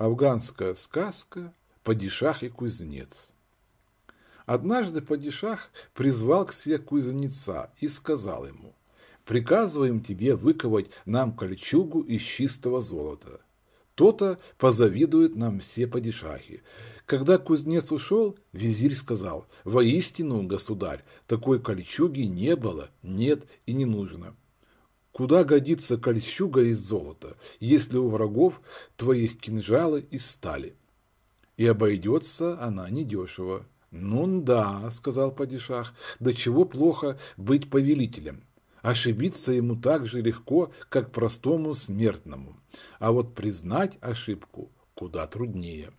Афганская сказка «Падишах и кузнец». Однажды падишах призвал к себе кузнеца и сказал ему, «Приказываем тебе выковать нам кольчугу из чистого золота». То-то позавидуют нам все падишахи. Когда кузнец ушел, визирь сказал, «Воистину, государь, такой кольчуги не было, нет и не нужно». Куда годится кольчуга из золота, если у врагов твоих кинжалы из стали? И обойдется она недешево. «Ну да», — сказал падишах, — «до чего плохо быть повелителем. Ошибиться ему так же легко, как простому смертному, а вот признать ошибку куда труднее».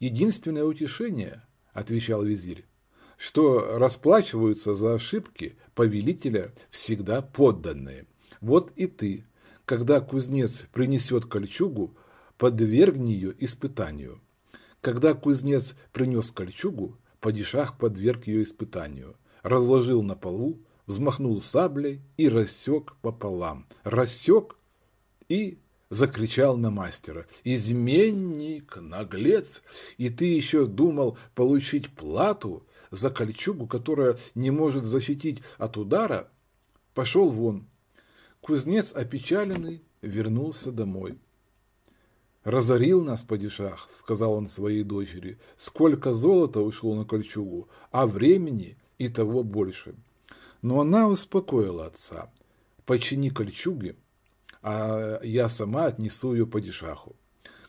«Единственное утешение», — отвечал визирь, — «что расплачиваются за ошибки повелителя всегда подданные. Вот и ты, когда кузнец принесет кольчугу, подвергни ее испытанию. Когда кузнец принес кольчугу, падишах подверг ее испытанию, разложил на полу, взмахнул саблей и рассек пополам. Рассек и закричал на мастера. «Изменник, наглец! И ты еще думал получить плату за кольчугу, которая не может защитить от удара? Пошел вон!» Кузнец, опечаленный, вернулся домой. «Разорил нас, падишах», — сказал он своей дочери, — «сколько золота ушло на кольчугу, а времени и того больше». Но она успокоила отца. «Почини кольчуги, а я сама отнесу ее падишаху».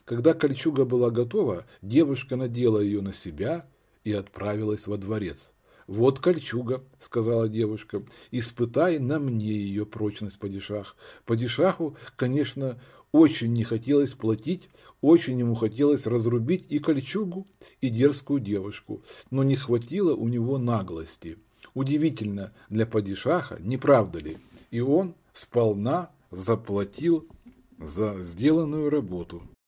Когда кольчуга была готова, девушка надела ее на себя и отправилась во дворец. «Вот кольчуга», — сказала девушка, — «испытай на мне ее прочность, падишах». Падишаху, конечно, очень не хотелось платить, очень ему хотелось разрубить и кольчугу, и дерзкую девушку, но не хватило у него наглости. Удивительно для падишаха, не правда ли? И он сполна заплатил за сделанную работу.